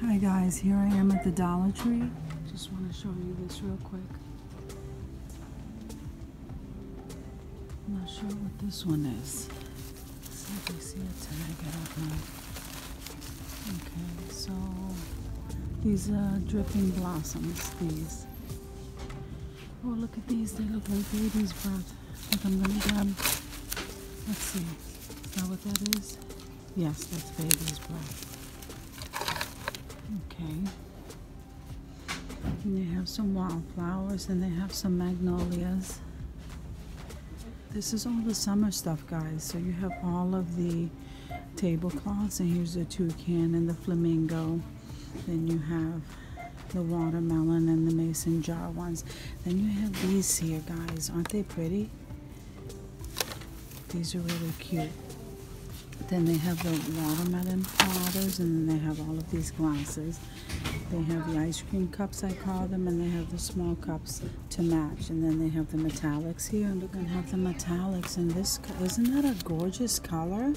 Hi guys, here I am at the Dollar Tree. Just want to show you this real quick. I'm not sure what this one is. Let's see if I see it till I get now. Okay, so these are dripping blossoms, these. Oh, look at these. They look like baby's breath. I think I'm gonna grab. Let's see. Is that what that is? Yes, that's baby's breath. Okay. And they have some wildflowers and they have some magnolias. This is all the summer stuff, guys. So you have all of the tablecloths, and here's the toucan and the flamingo. Then you have the watermelon and the mason jar ones. Then you have these here, guys. Aren't they pretty? These are really cute. Then they have the watermelon platters, and then they have all of these glasses. They have the ice cream cups, I call them, and they have the small cups to match. And then they have the metallics here, and they're gonna have the metallics in this. Isn't that a gorgeous color?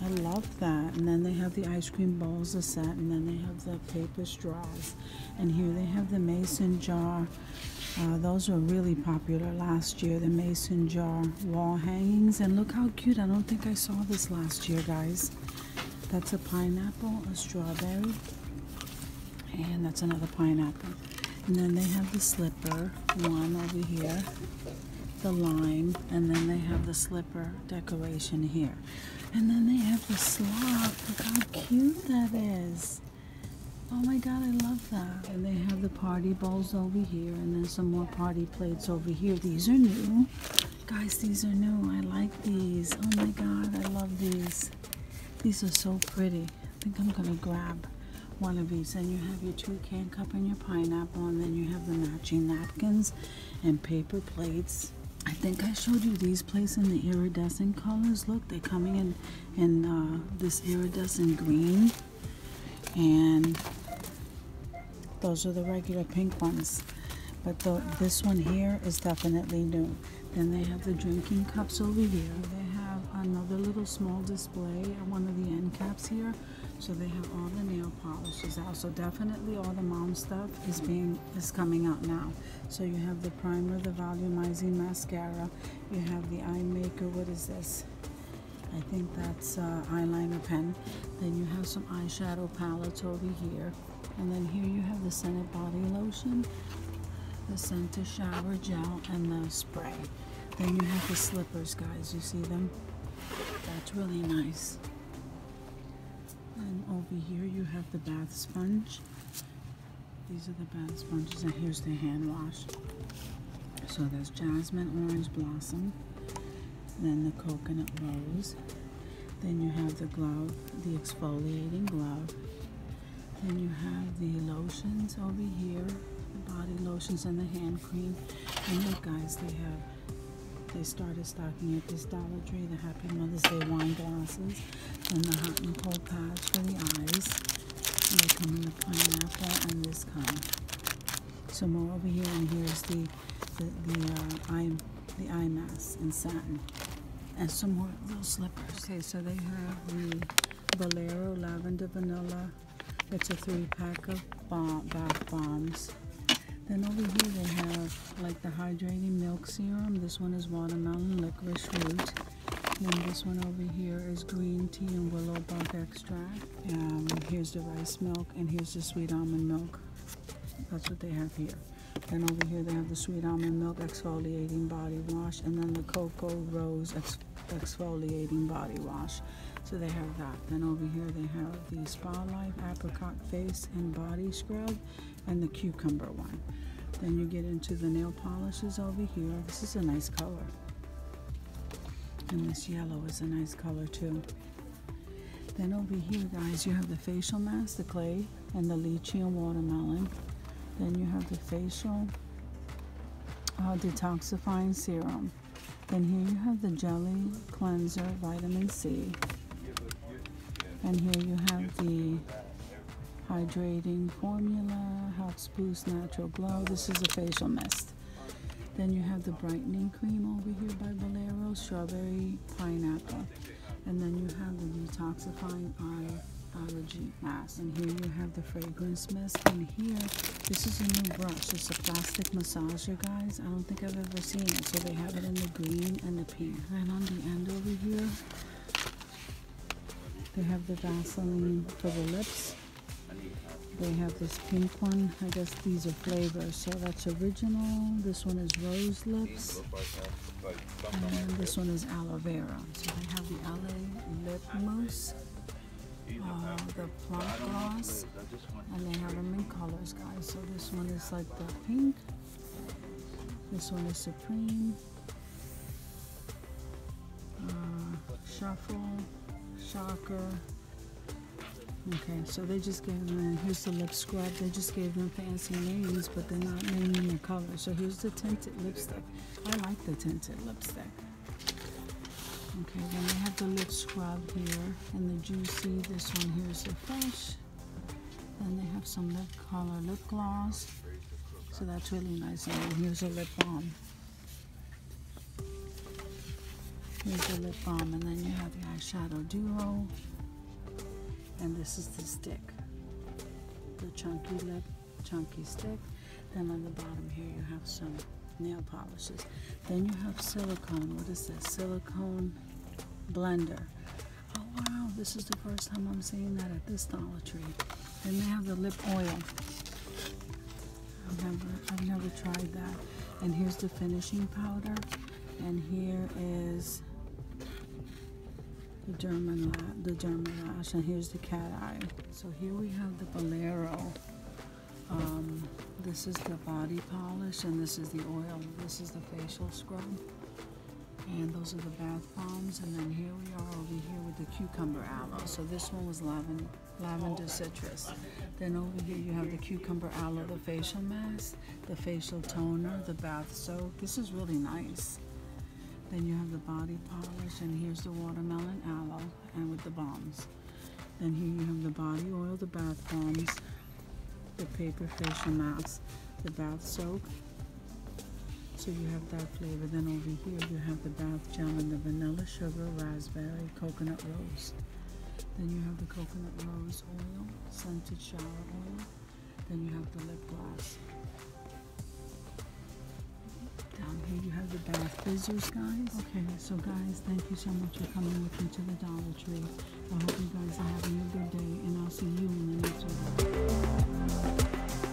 I love that. And then they have the ice cream bowls, the set, and then they have the paper straws. And here they have the mason jar. Uh, those were really popular last year, the mason jar wall hangings. And look how cute. I don't think I saw this last year, guys. That's a pineapple, a strawberry, and that's another pineapple. And then they have the slipper one over here, the lime, and then they have the slipper decoration here. And then they have the sloth. Look how cute that is. Oh my god, I love that. And they have the party bowls over here, and then some more party plates over here. These are new. Guys, these are new. I like these. Oh my god, I love these. These are so pretty. I think I'm gonna grab one of these. And you have your toucan cup and your pineapple, and then you have the matching napkins and paper plates. I think I showed you these plates in the iridescent colors. Look, they're coming in in uh, this iridescent green, and those are the regular pink ones. But the, this one here is definitely new. Then they have the drinking cups over here. They have another little small display at one of the end caps here. So they have all the nail polishes out. So definitely all the mom stuff is being is coming out now. So you have the primer, the volumizing mascara. You have the eye maker. What is this? I think that's uh, eyeliner pen. Then you have some eyeshadow palettes over here. And then here you have the scented body lotion, the scented shower gel, and the spray. Then you have the slippers, guys. You see them? That's really nice. And over here you have the bath sponge. These are the bath sponges, and here's the hand wash. So there's jasmine orange blossom, then the coconut rose, then you have the glove, the exfoliating glove, then you have the lotions over here, the body lotions and the hand cream. And look guys, they have they started stocking at this Dollar Tree the Happy Mother's Day wine glasses and the hot and cold pads for the eyes. And they come in the pineapple and this kind. So more over here, and here's the the, the uh, eye the eye mask in satin, and some more little slippers. Okay, so they have the Bolero Lavender Vanilla. It's a three pack of bomb, bath bombs. Then over here they have like the hydrating milk serum. This one is watermelon licorice root. Then this one over here is green tea and willow bark extract. Um, here's the rice milk and here's the sweet almond milk. That's what they have here. Then over here they have the sweet almond milk exfoliating body wash and then the cocoa rose ex exfoliating body wash. So they have that. Then over here they have the Spa Life apricot face and body scrub and the cucumber one. Then you get into the nail polishes over here. This is a nice color. And this yellow is a nice color too. Then over here, guys, you have the facial mask, the clay, and the lychee and watermelon. Then you have the facial uh, detoxifying serum. Then here you have the jelly cleanser, vitamin C. And here you have the hydrating formula, helps boost natural glow. This is a facial mist. Then you have the brightening cream over here by Bolero, strawberry pineapple. And then you have the detoxifying eye allergy mask. And here you have the fragrance mist. And here, this is a new brush. It's a plastic massager, guys. I don't think I've ever seen it. So they have it in the green and the pink. And on the end over here, they have the Vaseline for the lips. They have this pink one. I guess these are flavors. So that's original. This one is rose lips. And this one is aloe vera. So they have the LA lip mousse, uh, the plum gloss, and they have them in colors, guys. So this one is like the pink. This one is supreme. Uh, shuffle, shocker. Okay, so they just gave them, here's the lip scrub. They just gave them fancy names, but they're not naming the color. So here's the tinted lipstick. I like the tinted lipstick. Okay, then have the lip scrub here and the juicy. This one here is the fresh. Then they have some lip color lip gloss. So that's really nice. And here's a lip balm. Here's the lip balm, and then you have the eyeshadow duo. And this is the stick. The chunky lip, chunky stick. Then on the bottom here you have some nail polishes. Then you have silicone. What is this? Silicone blender. Oh wow, this is the first time I'm seeing that at this Dollar Tree. Then they have the lip oil. I've never, I've never tried that. And here's the finishing powder. And here is the German the Dermalash, and here's the cat eye. So here we have the Bolero. Um, this is the body polish, and this is the oil. This is the facial scrub, and those are the bath bombs. And then here we are over here with the cucumber aloe. So this one was lavender, lavender citrus. Then over here you have the cucumber aloe, the facial mask, the facial toner, the bath soap. This is really nice. Then you have the body polish, and here's the watermelon aloe, and with the bombs. Then here you have the body oil, the bath bombs, the paper facial mask, the bath soap. So you have that flavor. Then over here you have the bath gel and the vanilla sugar, raspberry, coconut rose. Then you have the coconut rose oil, scented shower oil. Then you have the lip gloss. Down here you have the bath fizzers, guys. Okay, so guys, thank you so much for coming with me to the Dollar Tree. I hope you guys are having a good day, and I'll see you in the next one.